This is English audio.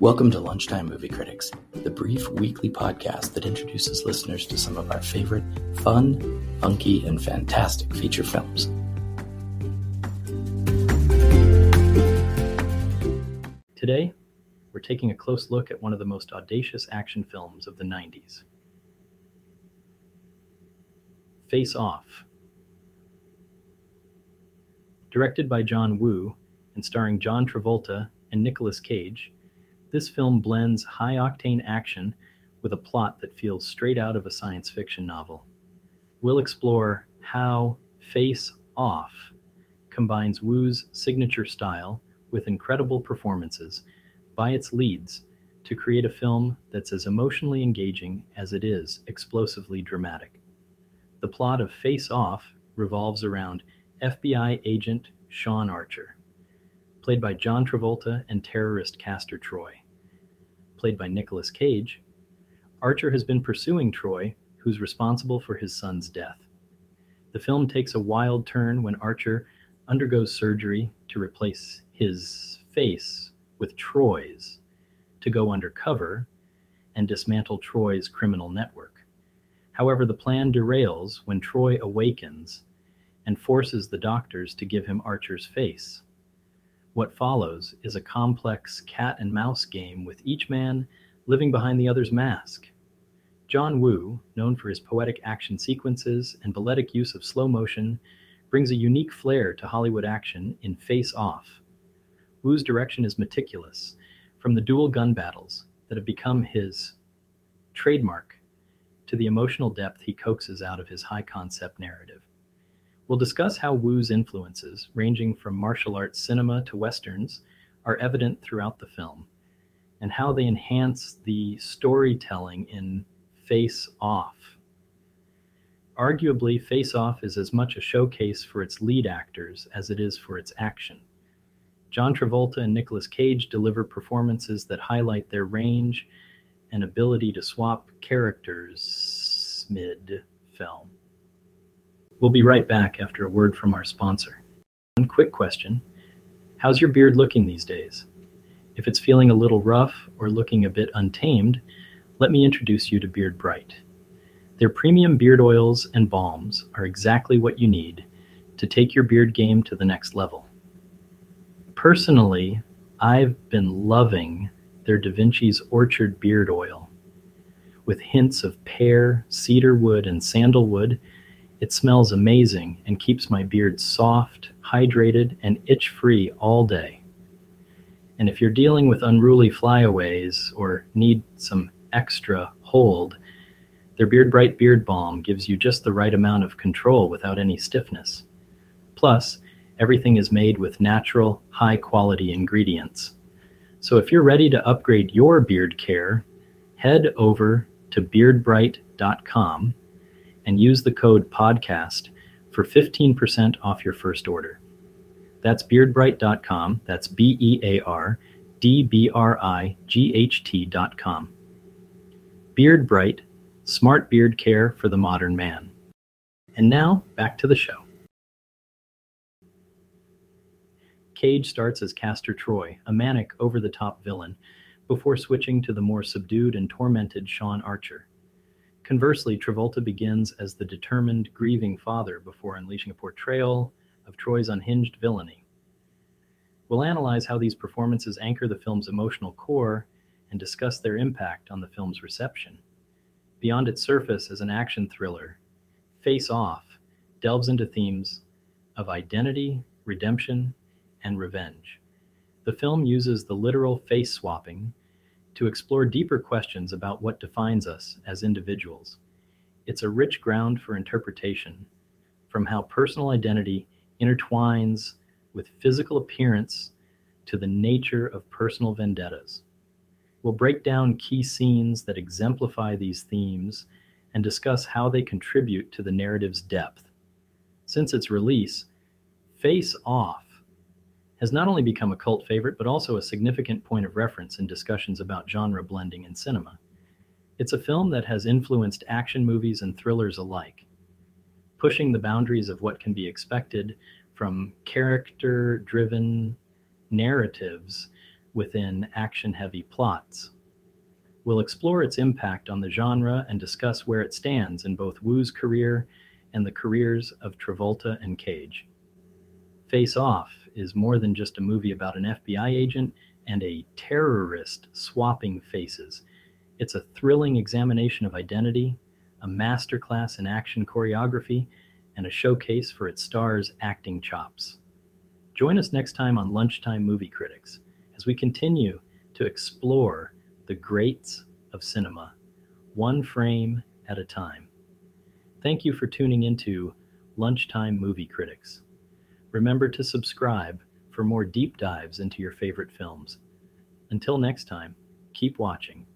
Welcome to Lunchtime Movie Critics, the brief weekly podcast that introduces listeners to some of our favorite fun, funky, and fantastic feature films. Today, we're taking a close look at one of the most audacious action films of the 90s Face Off. Directed by John Woo and starring John Travolta and Nicolas Cage, this film blends high octane action with a plot that feels straight out of a science fiction novel. We'll explore how Face Off combines Woo's signature style with incredible performances by its leads to create a film that's as emotionally engaging as it is explosively dramatic. The plot of Face Off revolves around FBI agent Sean Archer, played by John Travolta and terrorist Castor Troy. Played by Nicolas Cage, Archer has been pursuing Troy, who's responsible for his son's death. The film takes a wild turn when Archer undergoes surgery to replace his face with Troy's to go undercover and dismantle Troy's criminal network. However, the plan derails when Troy awakens and forces the doctors to give him Archer's face. What follows is a complex cat and mouse game with each man living behind the other's mask. John Woo, known for his poetic action sequences and balletic use of slow motion, brings a unique flair to Hollywood action in Face Off. Woo's direction is meticulous, from the dual gun battles that have become his trademark to the emotional depth he coaxes out of his high concept narrative. We'll discuss how Woo's influences, ranging from martial arts cinema to westerns, are evident throughout the film, and how they enhance the storytelling in Face Off. Arguably, Face Off is as much a showcase for its lead actors as it is for its action. John Travolta and Nicolas Cage deliver performances that highlight their range and ability to swap characters mid film. We'll be right back after a word from our sponsor. One quick question How's your beard looking these days? If it's feeling a little rough or looking a bit untamed, let me introduce you to Beard Bright. Their premium beard oils and balms are exactly what you need to take your beard game to the next level. Personally, I've been loving their Da Vinci's Orchard Beard Oil. With hints of pear, cedar wood, and sandalwood, it smells amazing and keeps my beard soft, hydrated, and itch free all day. And if you're dealing with unruly flyaways or need some extra hold, their Beard Bright Beard Balm gives you just the right amount of control without any stiffness. Plus, everything is made with natural, high quality ingredients. So if you're ready to upgrade your beard care, head over to beardbright.com and use the code podcast for 15% off your first order. That's beardbright.com. That's B E A R D B R I G H T.com. Beard Bright, smart beard care for the modern man. And now, back to the show. Cage starts as Castor Troy, a manic, over the top villain, before switching to the more subdued and tormented Sean Archer. Conversely, Travolta begins as the determined, grieving father before unleashing a portrayal of Troy's unhinged villainy. We'll analyze how these performances anchor the film's emotional core and discuss their impact on the film's reception. Beyond its surface as an action thriller, Face Off delves into themes of identity, redemption, and revenge. The film uses the literal face swapping to explore deeper questions about what defines us as individuals. It's a rich ground for interpretation, from how personal identity intertwines with physical appearance to the nature of personal vendettas. We'll break down key scenes that exemplify these themes and discuss how they contribute to the narrative's depth. Since its release, Face Off has not only become a cult favorite, but also a significant point of reference in discussions about genre blending in cinema. It's a film that has influenced action movies and thrillers alike, pushing the boundaries of what can be expected from character driven narratives within action heavy plots. We'll explore its impact on the genre and discuss where it stands in both Woo's career and the careers of Travolta and Cage. Face Off is more than just a movie about an FBI agent and a terrorist swapping faces. It's a thrilling examination of identity, a masterclass in action choreography, and a showcase for its stars' acting chops. Join us next time on Lunchtime Movie Critics as we continue to explore the greats of cinema, one frame at a time. Thank you for tuning into Lunchtime Movie Critics. Remember to subscribe for more deep dives into your favorite films. Until next time, keep watching